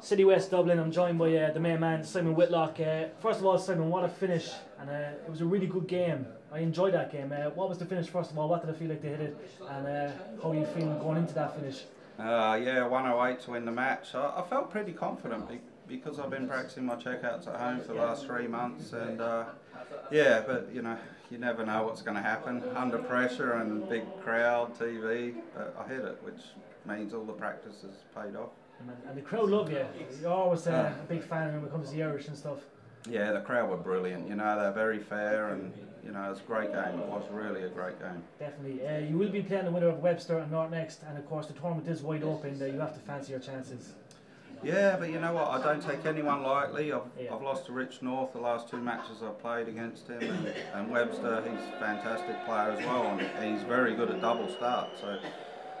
City West Dublin. I'm joined by uh, the main man Simon Whitlock. Uh, first of all, Simon, what a finish! And uh, it was a really good game. I enjoyed that game. Uh, what was the finish? First of all, what did it feel like to hit it? And uh, how are you feeling going into that finish? Uh, yeah, 108 to win the match. I, I felt pretty confident be- because I've been practicing my checkouts at home for the last three months, and yeah, but you know, you never know what's going to happen under pressure and big crowd, TV. But I hit it, which means all the practice has paid off. And, the crowd love you. You're always uh, a big fan when it comes to the Irish and stuff. Yeah, the crowd were brilliant. You know, they're very fair, and you know, it was a great game. It was really a great game. Definitely. Uh, you will be playing the winner of Webster and North next, and of course the tournament is wide open. That you have to fancy your chances. Yeah, but you know what? I don't take anyone lightly. I've, Yeah. I've lost to Rich North the last two matches I've played against him, and, and Webster, he's a fantastic player as well, and he's very good at double start. So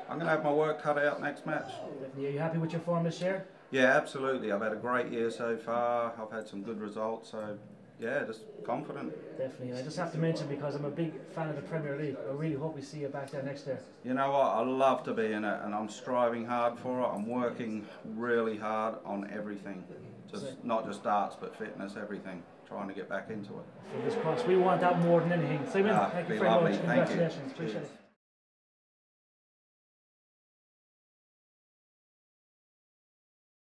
I'm going to have my work cut out next match. Are you happy with your form this year? Yeah, absolutely. I've had a great year so far. I've had some good results. So yeah, just confident. Definitely. I just have to mention because I'm a big fan of the Premier League. I really hope we see you back there next year. You know what? I love to be in it, and I'm striving hard for it. I'm working really hard on everything, just not just darts, but fitness, everything. Trying to get back into it. Fingers crossed. We want that more than anything. Simon, Ah, thank you very lovely. much. Thank you. Congratulations. Appreciate Cheers. it.